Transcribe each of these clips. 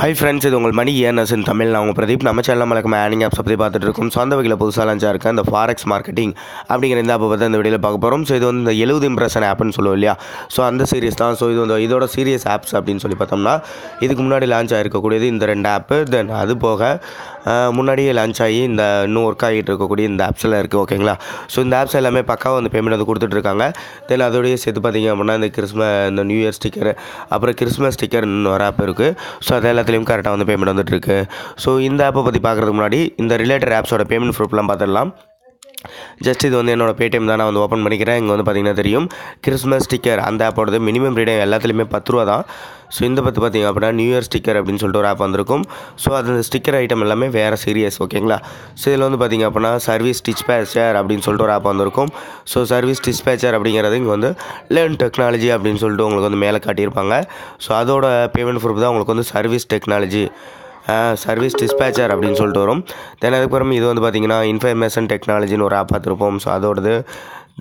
Hi friends இது உங்கள் மணி earnest இன் தமிழ். நான் உங்கள் பிரதீப். நம்ம சேனல் மலக்கம் ஏர்னிங் ஆப்ஸ் பற்றி பார்த்துட்டு இருக்கோம். சொந்த வகையில் புதுசாக லஞ்சாக இருக்க அந்த ஃபாரெக்ஸ் மார்க்கெட்டிங் அப்படிங்கிற இந்த அப்போ பார்த்து இந்த வீடியோவில் பார்க்க போகிறோம் ஸோ இது வந்து இந்த எழுபது இம்ப்ரெஷன் ஆப்னு சொல்லுவோம் இல்லையா? ஸோ அந்த சீரியஸ் தான். ஸோ இது வந்து இதோட சீரியஸ் ஆப்ஸ் அப்படின்னு சொல்லி பார்த்தோம்னா இதுக்கு முன்னாடி லான்ச் ஆகிருக்கக்கூடியது இந்த ரெண்டு ஆப்பு தென் அது போக முன்னாடியே லான்ச் ஆகி இந்த இன்னும் ஒர்க் ஆகிட்டு இருக்கக்கூடிய இந்த ஆப்ஸில் இருக்குது ஓகேங்களா ஸோ இந்த ஆப்ஸ் எல்லாமே பக்காவாக வந்து பேமெண்ட் வந்து கொடுத்துட்ருக்காங்க தென் அதோடய சேர்த்து பார்த்தீங்க அப்படின்னா இந்த கிறிஸ்மஸ் இந்த நியூ இயர் ஸ்டிக்கர் அப்புறம் கிறிஸ்மஸ் ஸ்டிக்கர் ஒரு ஆப் இருக்குது ஸோ அது எல்லாத்துலேயும் கரெக்டாக வந்து பேமெண்ட் வந்துட்டுருக்கு ஸோ இந்த ஆப்பை பற்றி பார்க்குறதுக்கு முன்னாடி இந்த ரிலேட்டட் ஆப்ஸோட பேமெண்ட் ப்ரூஃப்லாம் பார்த்துடலாம். ஜஸ்ட் இது வந்து என்னோடய பேடிஎம் தான். நான் வந்து ஓப்பன் பண்ணிக்கிறேன். இங்கே வந்து பார்த்தீங்கன்னா தெரியும். கிறிஸ்மஸ் ஸ்டிக்கர் அந்த ஆப்போடது மினிமம் ரீடிங் எல்லாத்துலேயுமே பத்து ரூபா தான். ஸோ இந்த பற்றி பார்த்தீங்க அப்படின்னா நியூ இயர் ஸ்டிக்கர் அப்படின்னு சொல்லிட்டு ஒரு ஆப் வந்திருக்கும். ஸோ அது ஸ்டிக்கர் ஐட்டம் எல்லாமே வேறு சீரியஸ் ஓகேங்களா ஸோ இதில் வந்து பார்த்தீங்க அப்படின்னா சர்வீஸ் டிஸ்பேச்சர் அப்படின்னு சொல்லிட்டு ஒரு ஆப் வந்திருக்கும். ஸோ சர்வீஸ் டிச் பேச்சர் அப்படிங்கிறது இங்கே வந்து லேர்ன் டெக்னாலஜி அப்படின்னு சொல்லிட்டு உங்களுக்கு வந்து மேலே காட்டியிருப்பாங்க. ஸோ அதோட பேமெண்ட் ப்ரூஃப் தான் உங்களுக்கு வந்து சர்வீஸ் டெக்னாலஜி சர்வீஸ் டிஸ்பேச்சர் அப்படின்னு சொல்லிட்டு வரும். தென் அதுக்கப்புறம் இது வந்து பார்த்திங்கன்னா இன்ஃபர்மேஷன் டெக்னாலஜின்னு ஒரு ஆப் பார்த்துருப்போம். ஸோ அதோடது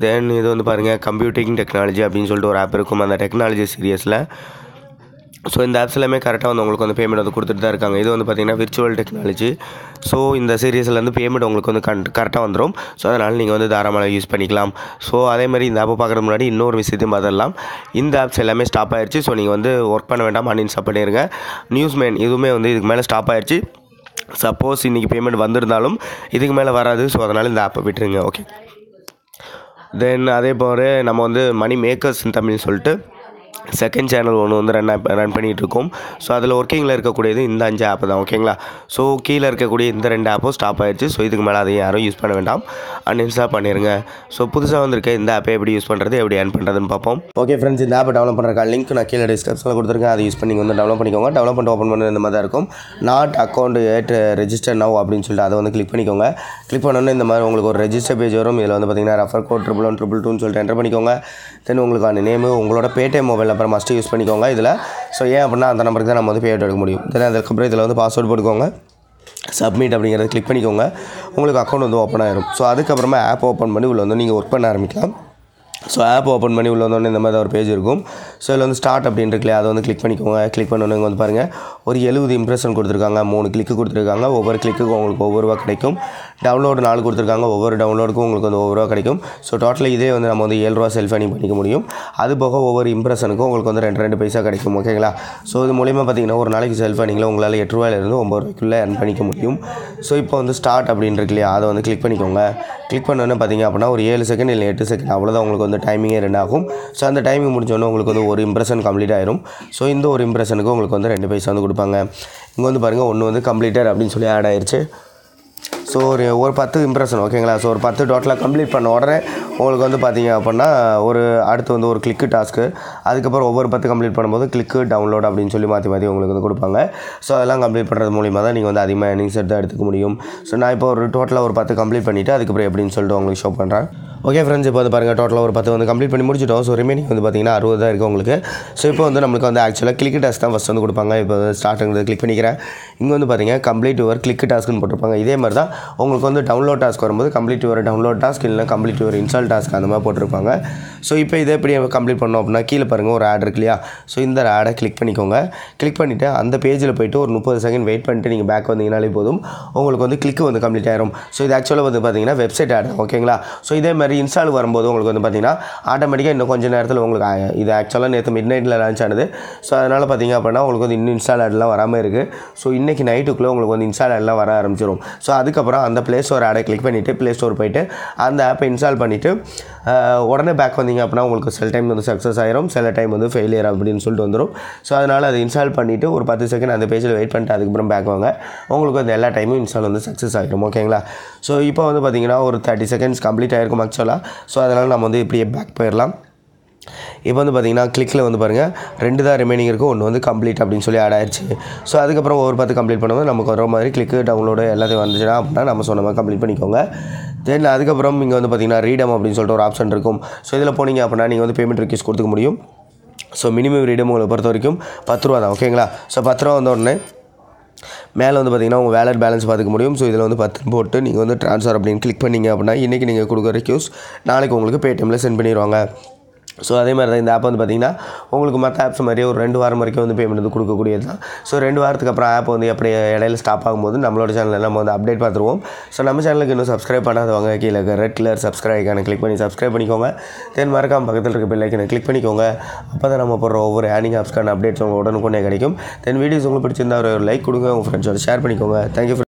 தென் இது வந்து பாருங்கள் கம்ப்யூட்டிங் டெக்னாலஜி அப்படின்னு சொல்லிட்டு ஒரு ஆப் இருக்கும். அந்த டெக்னாலஜி சீரியஸில் ஸோ இந்த ஆப்ஸ் எல்லாமே கரெக்டாக வந்து உங்களுக்கு வந்து பேமெண்ட் வந்து கொடுத்துட்டு தான் இருக்காங்க. இது வந்து பார்த்திங்கன்னா விர்ச்சுவல் டெக்னாலஜி ஸோ இந்த சீரியஸ்லேருந்து பேமெண்ட் உங்களுக்கு வந்து கன் கரெக்டாக வந்துடும் ஸோ அதனால் நீங்கள் வந்து தாராளமாக யூஸ் பண்ணிக்கலாம். ஸோ அதே மாதிரி இந்த ஆப்பை பார்க்குறது முன்னாடி இன்னொரு விஷயத்தையும் பார்த்துடலாம். இந்த ஆப்ஸ் எல்லாமே ஸ்டாப் ஆயிடுச்சு ஸோ நீங்கள் வந்து ஒர்க் பண்ண வேண்டாம். அன்இன்ஸ்டால் பண்ணிடுங்க நியூஸ்மேன் இதுவுமே வந்து இதுக்கு மேலே ஸ்டாப் ஆயிடுச்சு சப்போஸ் இன்றைக்கி பேமெண்ட் வந்திருந்தாலும் இதுக்கு மேலே வராது. ஸோ அதனால் இந்த ஆப்பை விட்டுருங்க. ஓகே தென் அதே போல் நம்ம வந்து மணி மேக்கர்ஸ் தமிழ்னு சொல்லிட்டு செகண்ட் சேனல் ஒன்று வந்து ரன் ரன் பண்ணிகிட்டு இருக்கோம் ஸோ அதில் ஒர்க்கிங்கில் இருக்கக்கூடியது இந்த அஞ்சு ஆப் தான் ஓகேங்களா ஸோ கீழே இருக்கக்கூடிய இந்த ரெண்டு ஆப்பும் ஸ்டாப் ஆயிடுச்சு. ஸோ இதுக்கு மேலே அதையும் யாரும் யூஸ் பண்ண வேண்டாம். அன்இன்ஸ்டால் பண்ணிடுங்க ஸோ புதுசாக வந்திருக்க இந்த ஆப்பை எப்படி யூஸ் பண்ணுறது எப்படி அன் பண்ணுறதுன்னு பார்ப்போம். ஓகே ஃப்ரெண்ட்ஸ் இந்த ஆப்பை டெவலப் பண்ணுறக்கா லிங்க் நான் கீழே டிஸ்கிரிப்ஷனில் கொடுத்துருக்கேன். அதை யூஸ் பண்ணி வந்து டெவலப் பண்ணிக்கோங்க. டெவலப் பண்ணிட்டு ஓப்பன் பண்ண இந்த மாதிரி தான் இருக்கும். Not account yet register now அப்படின்னு சொல்லிட்டு அதை வந்து கிளிக் பண்ணிக்கோங்க. கிளிக் பண்ணோன்னே இந்த மாதிரி உங்களுக்கு ஒரு ரெஜிஸ்டர் பேஜ் வரும். இதில் வந்து பார்த்தீங்கன்னா refer code triple one triple டூன்னு சொல்லிட்டு என்டர் பண்ணிக்கோங்க. தென் உங்களுக்கான நேமு உங்களோட பேடிஎம் மொபைல் அப்புறம் மஸ்ட்டு யூஸ் பண்ணிக்கோங்க. இதில் ஸோ ஏன் அப்படின்னா அந்த நம்பருக்கு தான் நம்ம வந்து பேட் எடுக்க முடியும். தென் அதுக்கப்புறம் இதில் வந்து பாஸ்வேர்டு போட்டுக்கோங்க. சப்மிட் அப்படிங்கிறத கிளிக் பண்ணிக்கோங்க. உங்களுக்கு அக்கௌண்ட் வந்து ஓப்பன் ஆயிரும். ஸோ அதுக்கப்புறமா ஆப் ஓப்பன் பண்ணி உள்ள வந்து நீங்கள் ஒர்க் பண்ண ஆரம்பிக்கலாம். ஸோ ஆப் ஓப்பன் பண்ணி உள்ள வந்தோடனே இந்த மாதிரி தான் ஒரு பேஜ் இருக்கும். ஸோ இதில் வந்து ஸ்டார்ட் அப்படின்னு இருக்குல்லையா அதை வந்து கிளிக் பண்ணிக்கோங்க. கிளிக் பண்ணோன்னே வந்து பாருங்கள் ஒரு எழுபது இம்ப்ரெஷன் கொடுத்துருக்காங்க. மூணு கிளிக்கு கொடுத்துருக்காங்க. ஒவ்வொரு கிளிக்குக்கும் உங்களுக்கு ஒவ்வொரு ரூபா கிடைக்கும். டவுன்லோடு நாலு கொடுத்துருக்காங்க. ஒவ்வொரு டவுன்லோடுக்கும் உங்களுக்கு வந்து ஒவ்வொரு ரூபா கிடைக்கும். ஸோ டோட்டலாக இதே வந்து நம்ம வந்து ஏழு ரூபா செல்ஃப் அனி பண்ணிக்க முடியும். அது போக ஒவ்வொரு இம்ப்ரெஷனுக்கும் உங்களுக்கு வந்து ரெண்டு ரெண்டு பைசா கிடைக்கும். ஓகேங்களா ஸோ இது மூலிமா பார்த்தீங்கன்னா ஒரு நாளைக்கு செல்ஃப் அனிங்கில் உங்களால் எட்டு ரூபாயிலிருந்து ஒம்பது ரூபாய்க்குள்ளே earn பண்ணிக்க முடியும். ஸோ இப்போ வந்து ஸ்டார்ட் அப்படின்னு இருக்கு இல்லையா அதை வந்து கிளிக் பண்ணிக்கோங்க. கிளிக் பண்ணோன்னே பார்த்தீங்க அப்படின்னா ஒரு ஏழு செகண்ட் இல்லை எட்டு செகண்ட் அவ்வளோதான் உங்களுக்கு வந்து டைமிங்கே ரெண்டு ஆகும் ஸோ அந்த டைமிங் முடிஞ்சோடனே உங்களுக்கு வந்து ஒரு இம்ப்ரெஷன் கம்ப்ளீட் ஆயிரும். ஸோ இந்த ஒரு இம்ப்ரெஷனுக்கு உங்களுக்கு வந்து ரெண்டு பைசா வந்து கொடுப்பாங்க. இங்கே வந்து பாருங்கள் ஒன்று வந்து கம்ப்ளீட்டர் அப்படின்னு சொல்லி ஆட் ஆயிடுச்சு ஸோ ஒரு ஒரு பத்து இம்ப்ரெஷன் ஓகேங்களா ஸோ ஒரு பத்து டோட்டலாக கம்ப்ளீட் பண்ண உடனே உங்களுக்கு வந்து பார்த்தீங்க அப்படின்னா ஒரு அடுத்து வந்து ஒரு கிளிக்கு டாஸ்க்கு அதுக்கப்புறம் ஒவ்வொரு பத்து கம்ப்ளீட் பண்ணும்போது கிளிக்கு டவுன்லோட் அப்படின்னு சொல்லி மாற்றி மாற்றி உங்களுக்கு வந்து கொடுப்பாங்க. ஸோ அதெல்லாம் கம்ப்ளீட் பண்ணுறது மூலிமா தான் நீங்கள் வந்து அதிகமாக எர்னிங்ஸ் எடுத்து எடுத்துக்க முடியும். ஸோ நான் இப்போ ஒரு டோட்டலாக ஒரு பத்து கம்ப்ளீட் பண்ணிவிட்டு அதுக்கப்புறம் எப்படின்னு சொல்லிட்டு உங்களுக்கு ஷோ பண்ணுறேன் ஓகே ஃப்ரெண்ட்ஸ் இப்போ வந்து பாருங்கள் டோட்டலாக ஒரு பத்து வந்து கம்ப்ளீட் பண்ணி முடிச்சிட்டோம். ஸோ ரிமைனிங் வந்து பார்த்தீங்கன்னா அறுபது தான் இருக்குது உங்களுக்கு. ஸோ இப்போ வந்து நம்மளுக்கு வந்து ஆக்சுவலாக கிளிக் டாஸ்க் தான் ஃபஸ்ட் வந்து கொடுப்பாங்க. இப்போ ஸ்டார்ட்டுங்கிறது கிளிக் பண்ணிக்கிறேன். இங்கே வந்து பார்த்தீங்க கம்ப்ளீட் யுவர் கிளிக் டாஸ்க்னு போட்டிருப்பாங்க. இதே மாதிரி தான் உங்களுக்கு வந்து டவுன்லோட் டாஸ்க் வரும்போது கம்ப்ளீட் யுவர் டவுன்லோட் டாஸ்க் இல்லைனா கம்ப்ளீட் யுவர் இன்ஸ்டால் டாஸ்க் அந்த மாதிரி போட்டிருப்பாங்க. ஸோ இப்போ இதே எப்படி கம்ப்ளீட் பண்ணோம் அப்படின்னா கீழே பாருங்கள் ஒரு ஆட் இருக்கு இல்லையா? ஸோ இந்த ஆடை கிளிக் பண்ணிக்கோங்க. கிளிக் பண்ணிவிட்டு அந்த பேஜில் போயிட்டு ஒரு முப்பது செகண்ட் வெயிட் பண்ணிட்டு நீங்கள் பேக் வந்தீங்கனாலே போதும். உங்களுக்கு வந்து கிளிக்கு வந்து கம்ப்ளீட் ஆயிரும். ஸோ இது ஆக்சுவலாக வந்து பார்த்தீங்கன்னா வெப்சைட் ஆட் ஓகேங்களா ஸோ இதே மாதிரி இன்ஸ்டால் வரும்போது உங்களுக்கு வந்து பார்த்தீங்கன்னா ஆட்டோமேட்டிக்காக இன்னும் கொஞ்சம் நேரத்தில் உங்களுக்கு இது ஆக்சுவலாக நேற்று மிட் நைட்டில் லான்ச் ஆனது. ஸோ அதனால் பார்த்தீங்க அப்படின்னா உங்களுக்கு வந்து இன்னும் இன்ஸ்டால் ஆட்லாம் வராமல் இருக்குது ஸோ இன்றைக்கி நைட்டுக்குள்ளே உங்களுக்கு வந்து இன்ஸ்டால் ஆட்லாம் வர ஆரம்பிச்சிடும் ஸோ அதுக்கப்புறம் அந்த ப்ளே ஸ்டோர் ஆடை கிளிக் பண்ணிவிட்டு ப்ளே ஸ்டோர் போயிட்டு அந்த ஆப்பை இன்ஸ்டால் பண்ணிவிட்டு உடனே பேக் வந்தீங்க அப்படின்னா உங்களுக்கு சில டைம் வந்து சக்ஸஸ் ஆயிரும். சில டைம் வந்து ஃபெயிலியர் அப்படின்னு சொல்லிட்டு வந்துடும் ஸோ அதனால் அதை இன்ஸ்டால் பண்ணிவிட்டு ஒரு பத்து செகண்ட் அந்த பேஜில் வெயிட் பண்ணிட்டு அதுக்கப்புறம் பேக் வாங்க. உங்களுக்கு வந்து எல்லா டைமும் இன்ஸ்டால் வந்து சக்ஸஸ் ஆகிடும் ஓகேங்களா ஸோ இப்போ வந்து பார்த்தீங்கன்னா ஒரு தேர்ட்டி செகண்ட்ஸ் கம்ப்ளீட் ஆகிருக்கும் ஆக்சுவலாக ஸோ அதனால் நம்ம வந்து இப்படியே பேக் போயிடலாம் இப்போ வந்து பார்த்தீங்கன்னா கிளிக்கில் வந்து பாருங்கள் ரெண்டு தான் ரிமைனிங் இருக்குது ஒன்று வந்து கம்ப்ளீட் அப்படின்னு சொல்லி ஆட் ஆயிடுச்சு ஸோ அதுக்கப்புறம் ஒவ்வொரு பத்து கம்ப்ளீட் பண்ணும்போது நமக்கு வர மாதிரி கிளிக்கு டவுன்லோடு எல்லாத்தையும் வந்துச்சுன்னா அப்படின்னா நம்ம சொன்ன மாதிரி கம்ப்ளீட் பண்ணிக்கோங்க. தென் அதுக்கப்புறம் இங்கே வந்து பார்த்தீங்கன்னா ரீடம் அப்படின்னு சொல்லிட்டு ஒரு ஆப்ஷன் இருக்கும். ஸோ இதில் போனீங்க அப்படின்னா நீங்கள் வந்து பேமெண்ட் ரிக்வஸ்ட் கொடுத்துக்க முடியும். ஸோ மினிமம் ரீடம் உங்களை பொறுத்த வரைக்கும் பத்து ரூபா தான். ஓகேங்களா ஸோ பத்து ரூபா வந்த உடனே மேலே வந்து பார்த்தீங்கன்னா உங்கள் வேலட் பேலன்ஸ் பார்த்துக்க முடியும். ஸோ இதில் வந்து பத்து போட்டு நீங்கள் வந்து ட்ரான்ஸ்ஃபர் அப்படின்னு கிளிக் பண்ணீங்க அப்படின்னா இன்றைக்கி நீங்கள் கொடுக்குற ரெக்யூஸ் நாளைக்கு உங்களுக்கு பேடிஎம்மில் சென்ட் பண்ணிடுவாங்க. ஸோ அதே மாதிரி தான் இந்த ஆப் வந்து பார்த்திங்கன்னா உங்களுக்கு மற்ற ஆப்ஸ் மாதிரியே ஒரு ரெண்டு வாரம் வரைக்கும் வந்து பேமெண்ட் வந்து கொடுக்கக்கூடியது தான். ஸோ ரெண்டு வாரத்துக்கு அப்புறம் ஆப் வந்து எப்படி இடையில ஸ்டாப் ஆகும்போது நம்மளோட சேனலில் நம்ம வந்து அப்டேட் பார்த்துருவோம். ஸோ நம்ம சேனலுக்கு இன்னும் சப்ஸ்கிரைப் பண்ணாதவங்க கீழே இருக்க ரெட் கலர் சப்ஸ்கிரைப் ஐக்கானை கிளிக் பண்ணி சப்ஸ்கிரைப் பண்ணிக்கோங்க. தென் மறக்காம பக்கத்தில் இருக்க பெல் ஐக்கனை கிளிக் பண்ணிக்கோங்க. அப்போ தான் நம்ம போடுற ஒவ்வொரு ஏர்னிங் ஆப்ஸ்க்கான அப்டேட்ஸ் உங்களுக்கு உடனுக்குடனே கிடைக்கும். தென் வீடியோஸ் உங்களுக்கு பிடிச்சிருந்தா ஒரு லைக் கொடுங்க உங்கள் ஃப்ரெண்ட்ஸோட ஷேர் பண்ணிக்கோங்க. தேங்க்யூ